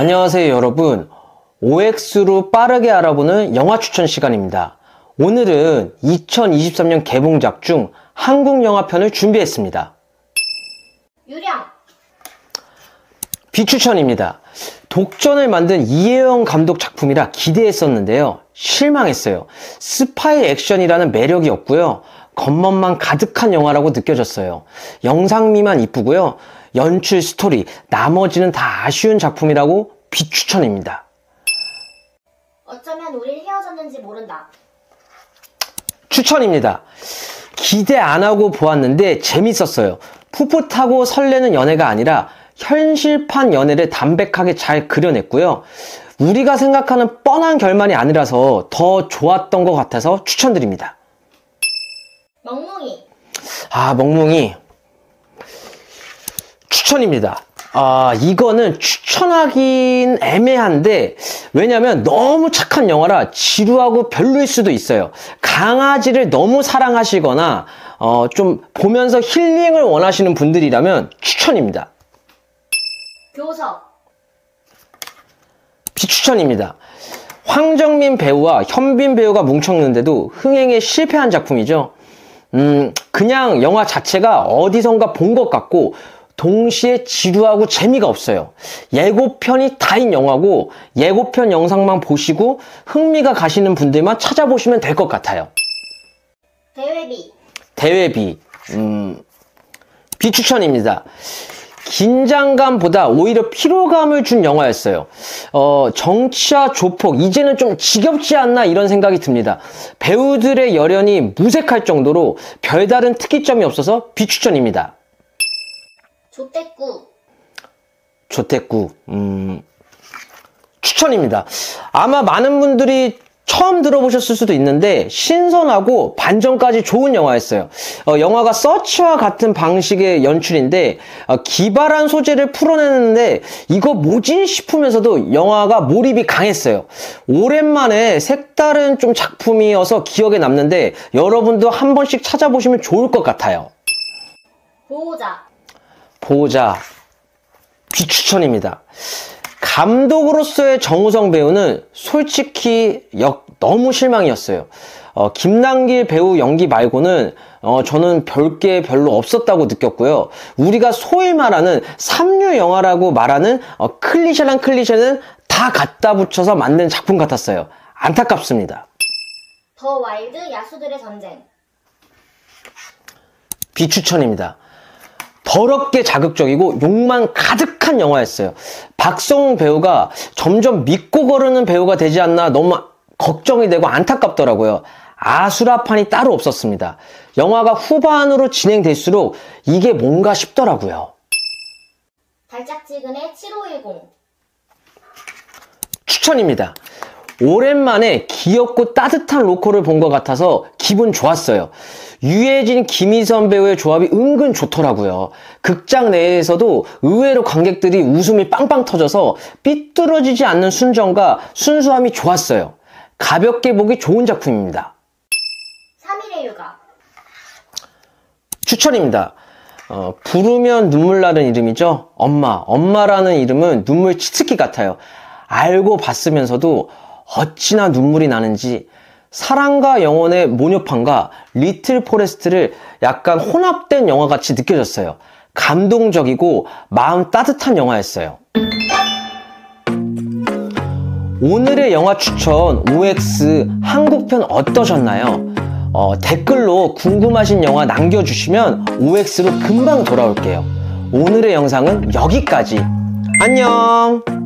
안녕하세요 여러분. OX로 빠르게 알아보는 영화 추천 시간입니다. 오늘은 2023년 개봉작 중 한국 영화편을 준비했습니다. 유령. 비추천입니다. 독전을 만든 이혜영 감독 작품이라 기대했었는데요. 실망했어요. 스파이 액션이라는 매력이 없고요. 겉멋만 가득한 영화라고 느껴졌어요. 영상미만 이쁘고요 연출, 스토리, 나머지는 다 아쉬운 작품이라고 비추천입니다. 어쩌면 우린 헤어졌는지 모른다. 추천입니다. 기대 안 하고 보았는데 재밌었어요. 풋풋하고 설레는 연애가 아니라 현실판 연애를 담백하게 잘 그려냈고요. 우리가 생각하는 뻔한 결말이 아니라서 더 좋았던 것 같아서 추천드립니다. 멍뭉이 아, 멍뭉이. 추천입니다. 아, 이거는 추천하긴 애매한데, 왜냐면 너무 착한 영화라 지루하고 별로일 수도 있어요. 강아지를 너무 사랑하시거나, 어, 좀 보면서 힐링을 원하시는 분들이라면 추천입니다. 교석 비추천입니다. 황정민 배우와 현빈 배우가 뭉쳤는데도 흥행에 실패한 작품이죠. 음, 그냥 영화 자체가 어디선가 본 것 같고, 동시에 지루하고 재미가 없어요. 예고편이 다인 영화고 예고편 영상만 보시고 흥미가 가시는 분들만 찾아보시면 될 것 같아요. 대회비 대회비 음, 비추천입니다. 긴장감보다 오히려 피로감을 준 영화였어요. 어, 정치와 조폭, 이제는 좀 지겹지 않나 이런 생각이 듭니다. 배우들의 열연이 무색할 정도로 별다른 특이점이 없어서 비추천입니다. 조태구 조태구 음, 추천입니다. 아마 많은 분들이 처음 들어보셨을 수도 있는데 신선하고 반전까지 좋은 영화였어요. 어, 영화가 서치와 같은 방식의 연출인데 어, 기발한 소재를 풀어내는데 이거 뭐지 싶으면서도 영화가 몰입이 강했어요. 오랜만에 색다른 좀 작품이어서 기억에 남는데 여러분도 한 번씩 찾아보시면 좋을 것 같아요. 보호자 보호자 비추천입니다. 감독으로서의 정우성 배우는 솔직히 역 너무 실망이었어요. 어, 김남길 배우 연기 말고는 어, 저는 별 게 별로 없었다고 느꼈고요. 우리가 소위 말하는 삼류 영화라고 말하는 어, 클리셰란 클리셰는 다 갖다 붙여서 만든 작품 같았어요. 안타깝습니다. 더 와일드 야수들의 전쟁 비추천입니다. 더럽게 자극적이고 욕만 가득한 영화였어요. 박성웅 배우가 점점 믿고 거르는 배우가 되지 않나 너무 걱정이 되고 안타깝더라고요. 아수라판이 따로 없었습니다. 영화가 후반으로 진행될수록 이게 뭔가 싶더라고요. 달짝지근의 7510 추천입니다. 오랜만에 귀엽고 따뜻한 로코를 본 것 같아서 기분 좋았어요. 유해진, 김희선 배우의 조합이 은근 좋더라고요. 극장 내에서도 의외로 관객들이 웃음이 빵빵 터져서 삐뚤어지지 않는 순정과 순수함이 좋았어요. 가볍게 보기 좋은 작품입니다. 3일의 휴가 추천입니다. 어, 부르면 눈물 나는 이름이죠. 엄마. 엄마라는 이름은 눈물 치트키 같아요. 알고 봤으면서도 어찌나 눈물이 나는지 사랑과 영혼의 모녀판과 리틀 포레스트를 약간 혼합된 영화 같이 느껴졌어요. 감동적이고 마음 따뜻한 영화였어요. 오늘의 영화 추천 OX 한국편 어떠셨나요? 어, 댓글로 궁금하신 영화 남겨주시면 OX로 금방 돌아올게요. 오늘의 영상은 여기까지. 안녕!